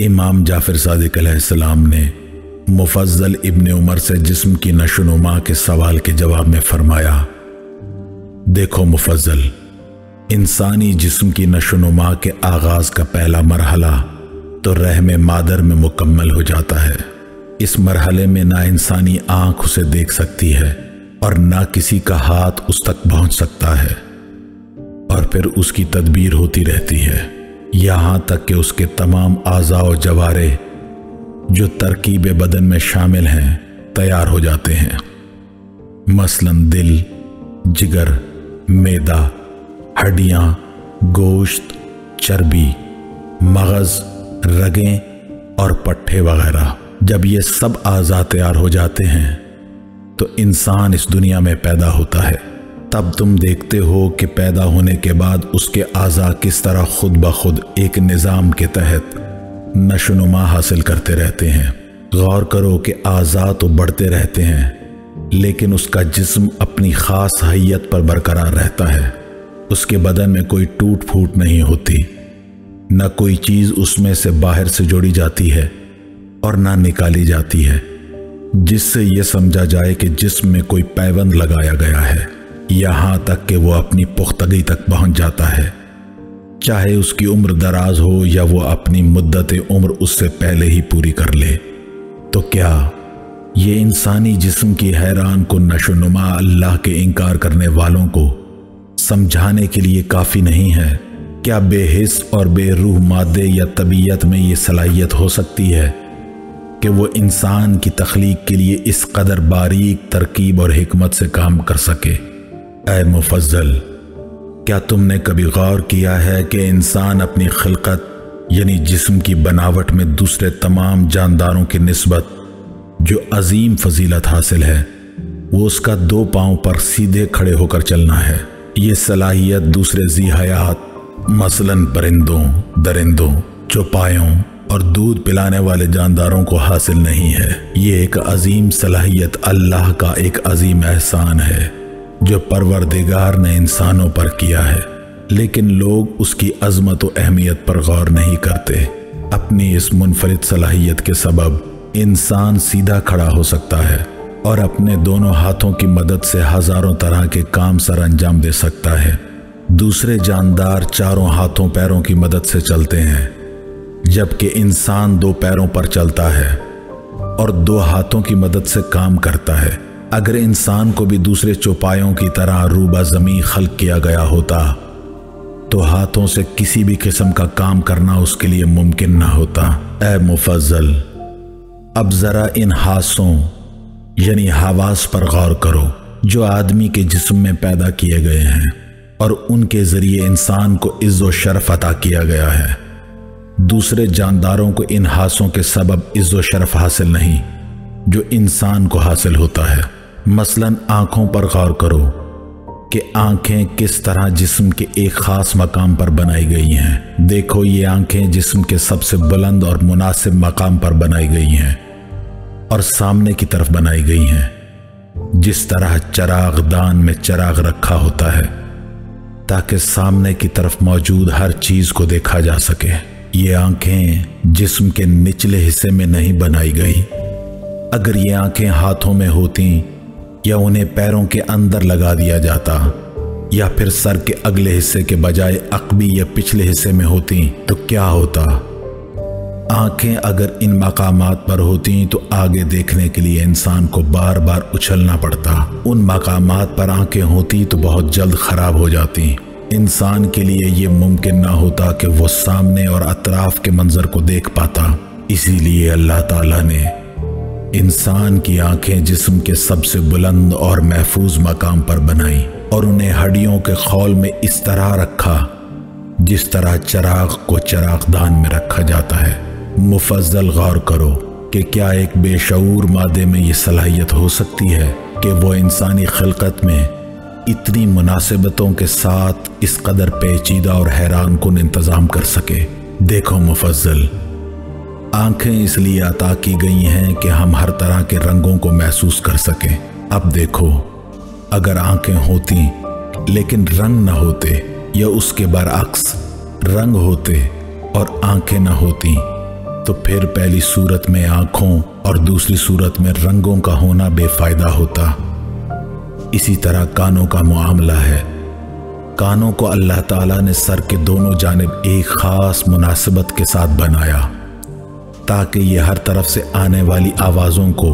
इमाम जाफिर सादिक सलाम ने मुफजल इबन उमर से जिस्म की नशोनुमा के सवाल के जवाब में फरमाया, देखो मुफजल इंसानी जिस्म की नशोनुमा के आगाज़ का पहला मरहला तो रहम मादर में मुकम्मल हो जाता है। इस मरहले में ना इंसानी आँख उसे देख सकती है और ना किसी का हाथ उस तक पहुँच सकता है और फिर उसकी तदबीर होती रहती है। यहाँ तक कि उसके तमाम आज़ा जवारे जो तरकीब बदन में शामिल हैं, तैयार हो जाते हैं। मसलन दिल, जिगर, मैदा, हड्डियाँ, गोश्त, चर्बी, मगज़, रगें और पट्टे वगैरह। जब ये सब आज़ा तैयार हो जाते हैं तो इंसान इस दुनिया में पैदा होता है। तब तुम देखते हो कि पैदा होने के बाद उसके आज़ा किस तरह खुद ब खुद एक निज़ाम के तहत नशोनुमा हासिल करते रहते हैं। गौर करो कि आज़ा तो बढ़ते रहते हैं, लेकिन उसका जिस्म अपनी ख़ास हैत पर बरकरार रहता है। उसके बदन में कोई टूट फूट नहीं होती, न कोई चीज़ उसमें से बाहर से जोड़ी जाती है और ना निकाली जाती है, जिससे यह समझा जाए कि जिस्म में कोई पैबंद लगाया गया है। यहाँ तक कि वो अपनी पुख्तगी तक पहुँच जाता है। चाहे उसकी उम्र दराज हो या वो अपनी मुद्दत उम्र उससे पहले ही पूरी कर ले तो क्या ये इंसानी जिस्म की हैरान को नशोनुमा अल्लाह के इनकार करने वालों को समझाने के लिए काफ़ी नहीं है? क्या बेहिस और बेरूह मादे या तबीयत में ये सलाहियत हो सकती है कि वो इंसान की तख्लीक के लिए इस कदर बारीक तरकीब और हमत से काम कर सके? ए मुफजल क्या तुमने कभी गौर किया है कि इंसान अपनी खिलकत, यानी जिस्म की बनावट में दूसरे तमाम जानदारों की नस्बत, जो अजीम फजीलत हासिल है, वो उसका दो पाँव पर सीधे खड़े होकर चलना है? ये सलाहियत दूसरे जी हयात मसलन परिंदों, दरिंदों, चौपायों और दूध पिलाने वाले जानदारों को हासिल नहीं है। ये एक अजीम सलाहियत अल्लाह का एक अजीम एहसान है। जो परवरदिगार ने इंसानों पर किया है, लेकिन लोग उसकी अजमत व अहमियत पर गौर नहीं करते। अपनी इस मुनफरद सलाहियत के सबब इंसान सीधा खड़ा हो सकता है और अपने दोनों हाथों की मदद से हज़ारों तरह के काम सर अंजाम दे सकता है। दूसरे जानदार चारों हाथों पैरों की मदद से चलते हैं, जबकि इंसान दो पैरों पर चलता है और दो हाथों की मदद से काम करता है। अगर इंसान को भी दूसरे चौपायों की तरह रूबा जमी खल किया गया होता तो हाथों से किसी भी किस्म का काम करना उसके लिए मुमकिन ना होता। ए मुफजल अब जरा इन हाथों, यानी हवास पर गौर करो, जो आदमी के जिस्म में पैदा किए गए हैं, और उनके ज़रिए इंसान को इज्जो शरफ अता किया गया है। दूसरे जानदारों को इन हाथों के सबब इज्जो शरफ हासिल नहीं, जो इंसान को हासिल होता है। मसलन आँखों पर गौर करो कि आँखें किस तरह जिस्म के एक ख़ास मकाम पर बनाई गई हैं। देखो ये आँखें जिस्म के सबसे बुलंद और मुनासिब मकाम पर बनाई गई हैं और सामने की तरफ़ बनाई गई हैं। जिस तरह चराग दान में चराग रखा होता है, ताकि सामने की तरफ़ मौजूद हर चीज़ को देखा जा सके। ये आँखें जिस्म के निचले हिस्से में नहीं बनाई गई। अगर ये आँखें हाथों में होती या उन्हें पैरों के अंदर लगा दिया जाता, या फिर सर के अगले हिस्से के बजाय अकबी या पिछले हिस्से में होती तो क्या होता? आँखें अगर इन मकाम पर होती तो आगे देखने के लिए इंसान को बार बार उछलना पड़ता। उन मकाम पर आँखें होती तो बहुत जल्द खराब हो जाती। इंसान के लिए ये मुमकिन ना होता कि वो सामने और अतराफ के मंजर को देख पाता। इसीलिए अल्लाह ताला ने इंसान की आँखें जिस्म के सबसे बुलंद और महफूज मकाम पर बनाई और उन्हें हड्डियों के खौल में इस तरह रखा, जिस तरह चराग को चरागदान में रखा जाता है। मुफजल गौर करो कि क्या एक बेशूर मादे में ये सलाहियत हो सकती है कि वो इंसानी खिलकत में इतनी मुनासिबतों के साथ इस कदर पेचीदा और हैरान कन इंतज़ाम कर सके। देखो मुफजल आँखें इसलिए अता की गई हैं कि हम हर तरह के रंगों को महसूस कर सकें। अब देखो, अगर आँखें होती, लेकिन रंग न होते, या उसके बरअक्स रंग होते और आँखें न होती तो फिर पहली सूरत में आँखों और दूसरी सूरत में रंगों का होना बेफायदा होता। इसी तरह कानों का मामला है। कानों को अल्लाह ताला ने सर के दोनों जानब एक ख़ास मुनासिबत के साथ बनाया। ताकि ये हर तरफ़ से आने वाली आवाज़ों को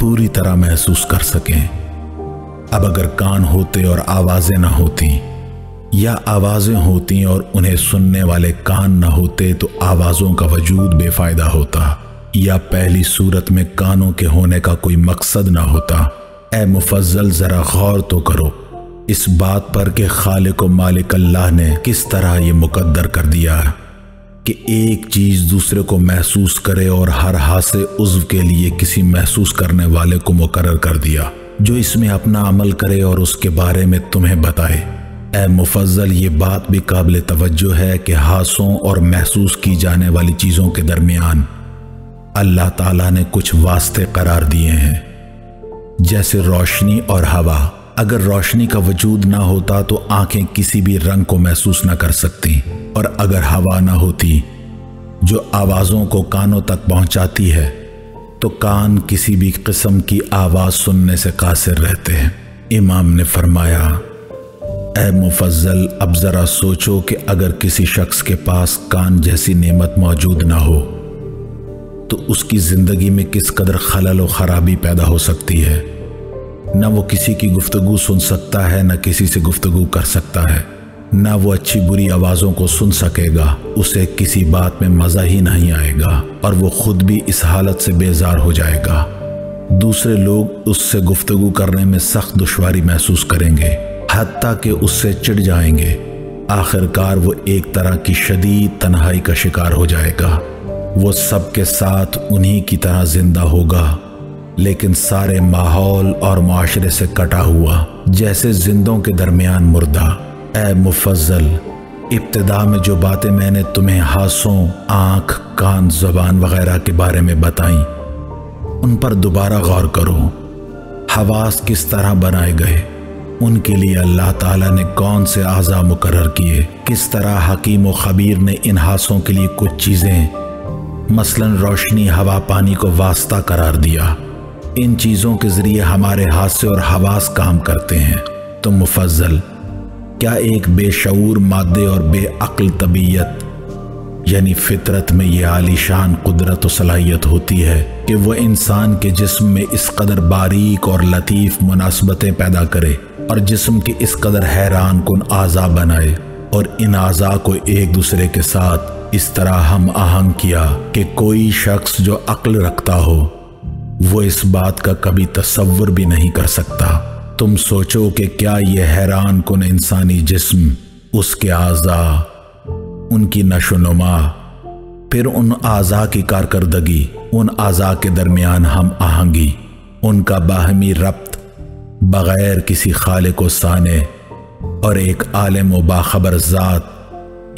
पूरी तरह महसूस कर सकें। अब अगर कान होते और आवाज़ें ना होती, या आवाज़ें होती और उन्हें सुनने वाले कान ना होते तो आवाज़ों का वजूद बेफायदा होता, या पहली सूरत में कानों के होने का कोई मकसद ना होता। ए मुफजल, ज़रा गौर तो करो, इस बात पर कि खालिक मालिक अल्लाह ने किस तरह ये मुकद्दर कर दिया कि एक चीज़ दूसरे को महसूस करे और हर हासे उज्व के लिए किसी महसूस करने वाले को मुकर कर दिया, जो इसमें अपना अमल करे और उसके बारे में तुम्हें बताए। ए मुफजल, ये बात भी काबिल तवज्जो है कि हासों और महसूस की जाने वाली चीज़ों के दरमियान अल्लाह ताला ने कुछ वास्ते करार दिए हैं, जैसे रोशनी और हवा। अगर रोशनी का वजूद ना होता तो आँखें किसी भी रंग को महसूस ना कर सकती। और अगर हवा ना होती, जो आवाज़ों को कानों तक पहुंचाती है तो कान किसी भी किस्म की आवाज़ सुनने से कासिर रहते हैं। इमाम ने फरमाया, ए मुफज्जल, अब ज़रा सोचो कि अगर किसी शख्स के पास कान जैसी नेमत मौजूद ना हो तो उसकी ज़िंदगी में किस कदर खलल व ख़राबी पैदा हो सकती है? न वो किसी की गुफ्तगु सुन सकता है, न किसी से गुफ्तगु कर सकता है। न वो अच्छी बुरी आवाज़ों को सुन सकेगा, उसे किसी बात में मज़ा ही नहीं आएगा और वो खुद भी इस हालत से बेजार हो जाएगा। दूसरे लोग उससे गुफ्तगु करने में सख्त दुश्वारी महसूस करेंगे हती कि उससे चिढ़ जाएँगे। आखिरकार वो एक तरह की शदीद तन्हाई का शिकार हो जाएगा। वो सबके साथ उन्हीं की तरह ज़िंदा होगा। लेकिन सारे माहौल और माशरे से कटा हुआ, जैसे जिंदों के दरमियान मुर्दा। ए मुफजल, इब्तदा में जो बातें मैंने तुम्हें हाथों, आँख, कान, जबान वगैरह के बारे में बताई, उन पर दोबारा गौर करो। हवास किस तरह बनाए गए? उनके लिए अल्लाह ताला ने कौन से आज़ा मुकर किए? किस तरह हकीम व खबीर ने इन हाथों के लिए कुछ चीज़ें, मसलन रोशनी, हवा, पानी को वास्ता करार दिया? इन चीज़ों के ज़रिए हमारे हादसे और हवास काम करते हैं। तो मुफजल क्या एक बेशूर मादे और बेअल तबीयत, यानी फितरत में यह आलीशान कुदरत और सलाहियत होती है कि वह इंसान के जिस्म में इस कदर बारीक और लतीफ़ मुनासबतें पैदा करे और जिस्म के इस कदर हैरान कन आज़ा बनाए और इन आज़ा को एक दूसरे के साथ इस तरह हम आहंग किया कि कोई शख्स जो अक्ल रखता हो वो इस बात का कभी तस्वुर भी नहीं कर सकता। तुम सोचो कि क्या ये हैरान कन इंसानी जिस्म, उसके आज़ा, उनकी नशोनुमा, फिर उन आज़ा की कारकर्दगी, उन आज़ा के दरमियान हम आहंगी, उनका बाहमी रब्त, बग़ैर किसी खाले को साने, और एक आलम व बाखबर ज़ात,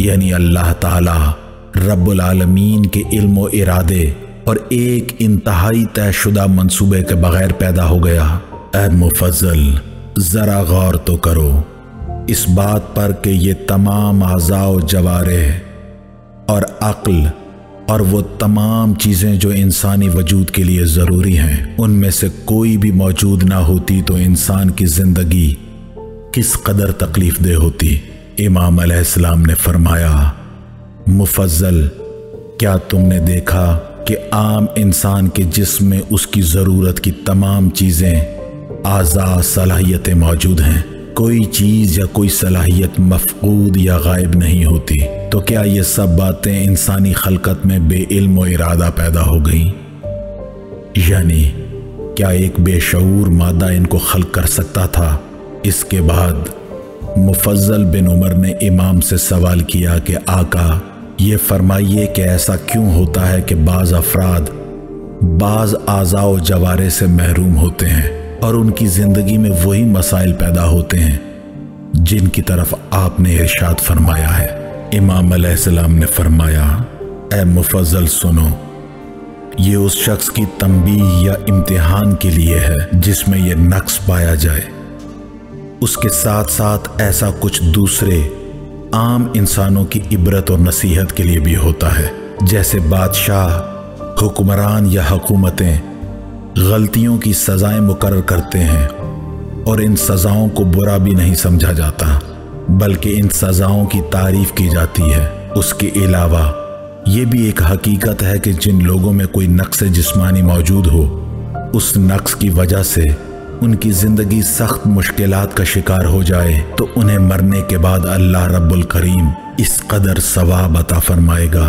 यानी अल्लाह ताला, रब्बुल आलमीन के इल्म इरादे और एक इंतहाई तयशुदा मंसूबे के बगैर पैदा हो गया। ए मुफजल, ज़रा गौर तो करो, इस बात पर कि ये तमाम आज़ाओ जवारे और अक्ल और वो तमाम चीज़ें जो इंसानी वजूद के लिए ज़रूरी हैं, उनमें से कोई भी मौजूद ना होती तो इंसान की ज़िंदगी किस कदर तकलीफ़ दे होती, इमाम अलैहिस्सलाम ने फरमाया, मुफजल, क्या तुमने देखा कि आम इंसान के जिस्म में उसकी ज़रूरत की तमाम चीज़ें आज़ाद सलाहियतें मौजूद हैं। कोई चीज़ या कोई सलाहियत मफकूद या गायब नहीं होती। तो क्या ये सब बातें इंसानी खलकत में बेइल्म इरादा पैदा हो गई? यानी, क्या एक बेशूर मादा इनको खल कर सकता था? इसके बाद मुफजल बिन उमर ने इमाम से सवाल किया कि आका ये फरमाइए कि ऐसा क्यों होता है कि बाज़ अफराद, बाज़ आज़ा जवारे से महरूम होते हैं और उनकी ज़िंदगी में वही मसाइल पैदा होते हैं जिनकी तरफ़ आपने इर्शाद फरमाया है। इमाम सलाम ने फरमाया ए मुफजल सुनो, ये उस शख्स की तंबी या इम्तिहान के लिए है जिसमें यह नक्स पाया जाए। उसके साथ साथ ऐसा कुछ दूसरे आम इंसानों की इबरत और नसीहत के लिए भी होता है। जैसे बादशाह, हुक्मरान या हकूमतें गलतियों की सज़ाएँ मुकर करते हैं और इन सज़ाओं को बुरा भी नहीं समझा जाता, बल्कि इन सज़ाओं की तारीफ़ की जाती है। उसके अलावा ये भी एक हकीकत है कि जिन लोगों में कोई नक्स जिस्मानी मौजूद हो, उस नक्स की वजह से उनकी ज़िंदगी सख्त मुश्किल का शिकार हो जाए तो उन्हें मरने के बाद अल्लाह रब्बुल करीम इस कदर सवाब अता फरमाएगा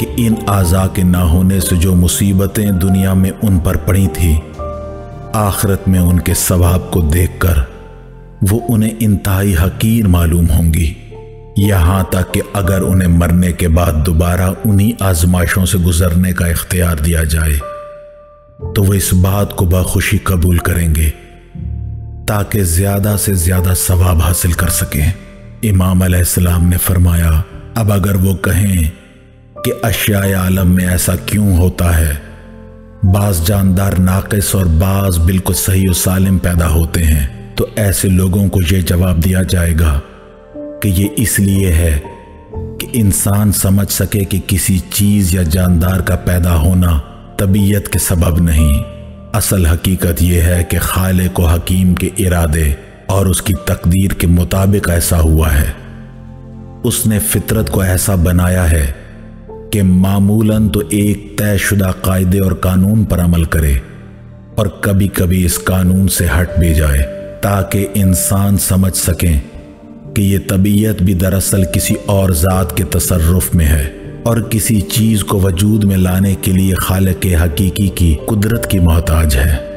कि इन आज़ा के ना होने से जो मुसीबतें दुनिया में उन पर पड़ी थी, आखरत में उनके सवाब को देखकर वो उन्हें इंतहाई हकीर मालूम होंगी। यहाँ तक कि अगर उन्हें मरने के बाद दोबारा उन्हीं आजमाइशों से गुजरने का इख्तियार दिया जाए तो वह इस बात को बखुशी कबूल करेंगे, ताकि ज़्यादा से ज़्यादा सवाब हासिल कर सकें। इमाम अलैहिस्सलाम ने फरमाया, अब अगर वो कहें कि अशिया आलम में ऐसा क्यों होता है, बाज जानदार नाकिस और बाज बिल्कुल सही और सालिम पैदा होते हैं तो ऐसे लोगों को यह जवाब दिया जाएगा कि ये इसलिए है कि इंसान समझ सके कि किसी चीज़ या जानदार का पैदा होना तबीयत के सबब नहीं। असल हकीकत यह है कि खाले को हकीम के इरादे और उसकी तकदीर के मुताबिक ऐसा हुआ है। उसने फितरत को ऐसा बनाया है कि मामूलन तो एक तयशुदा कायदे और कानून पर अमल करे और कभी कभी इस कानून से हट भी जाए, ताकि इंसान समझ सकें कि यह तबीयत भी दरअसल किसी और ज़ात के तसरफ में है। और किसी चीज़ को वजूद में लाने के लिए खाल के हकीकी की कुदरत की मोहताज है।